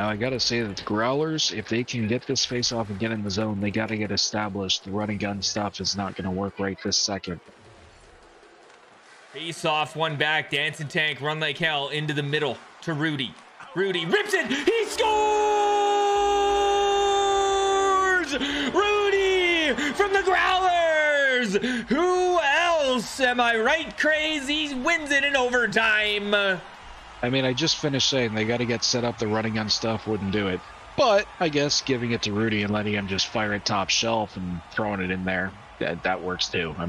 Now I gotta say that the Growlers, if they can get this face off and get in the zone, they gotta get established. The running gun stuff is not gonna work right this second. Face off, one back, Dancintank, run like hell into the middle to Rudy. Rudy rips it, he scores! Rudy from the Growlers! Who else? Am I right, crazy? Wins it in overtime. I mean, I just finished saying they gotta get set up. The running gun stuff wouldn't do it. But I guess giving it to Rudy and letting him just fire it top shelf and throwing it in there, that, that works too. I mean,